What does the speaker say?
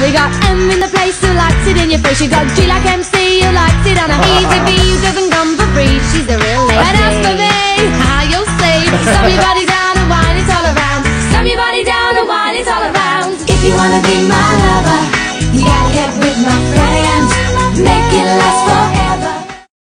we got M in the place who likes it in your face. You got G like MC who likes it on a E. V. you doesn't come for free. She's the real lady. And as for me, how you'll see. Stop your body down and wine it all around. Stop your body down and wine it all around. If you wanna be my lover, you gotta get with my friend.